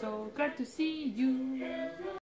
So glad to see you.